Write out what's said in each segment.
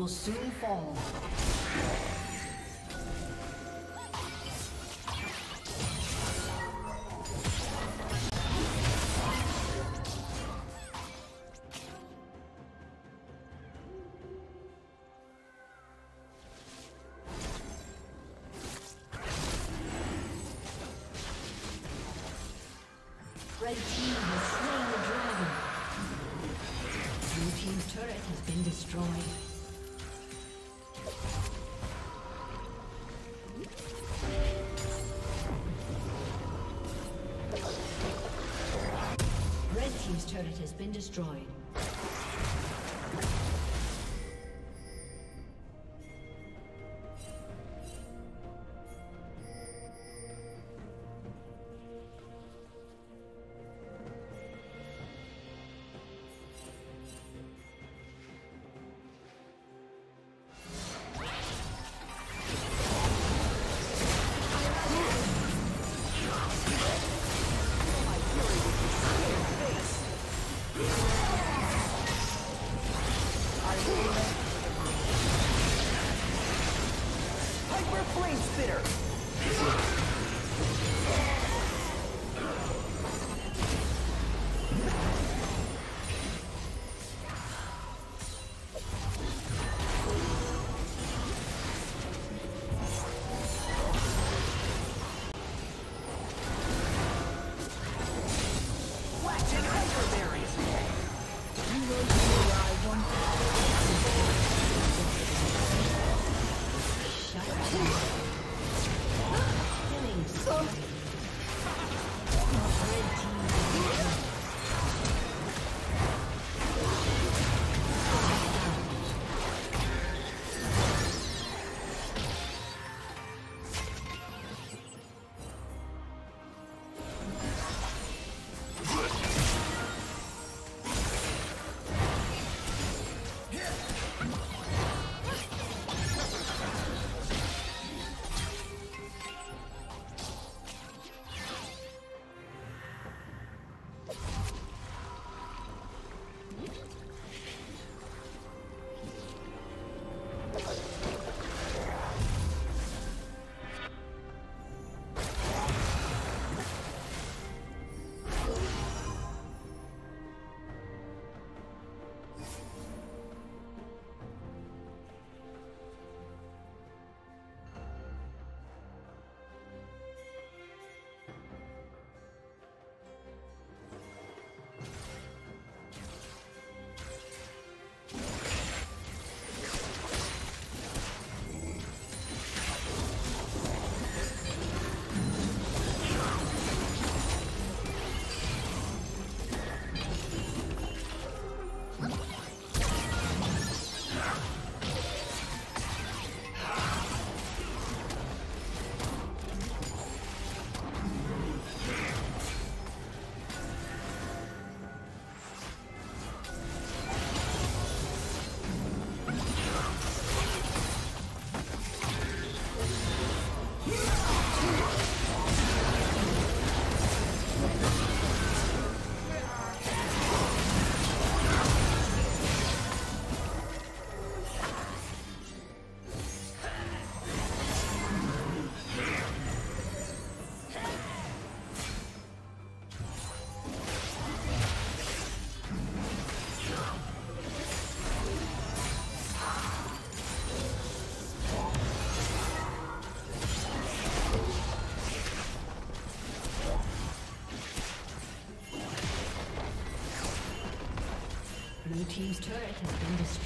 will soon fall. Red team has been destroyed.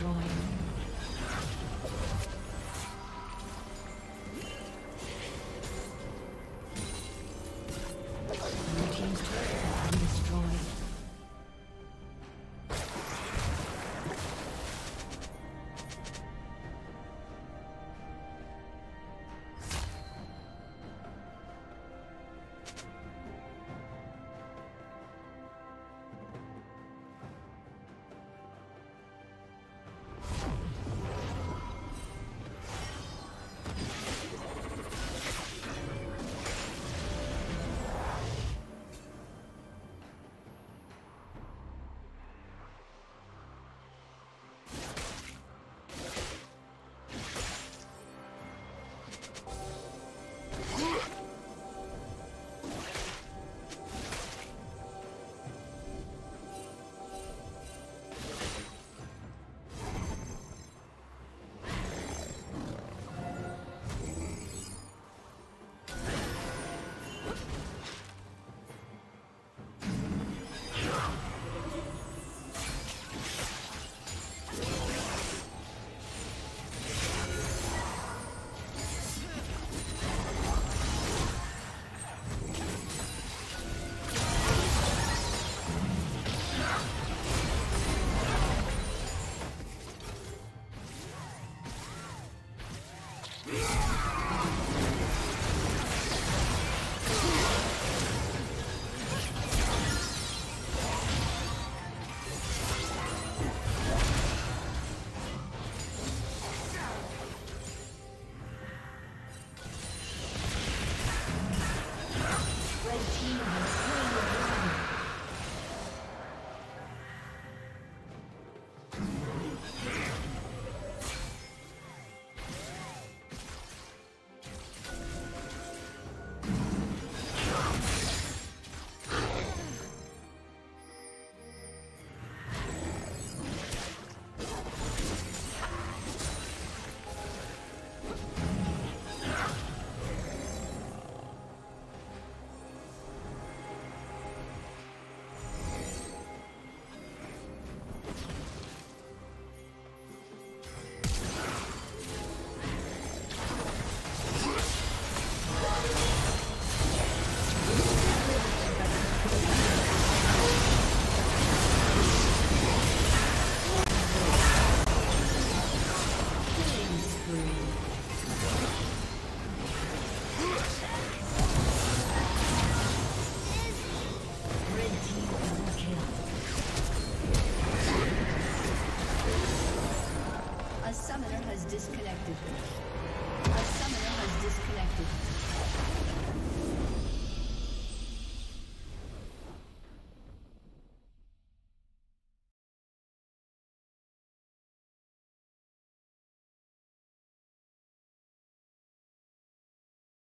Destroyed.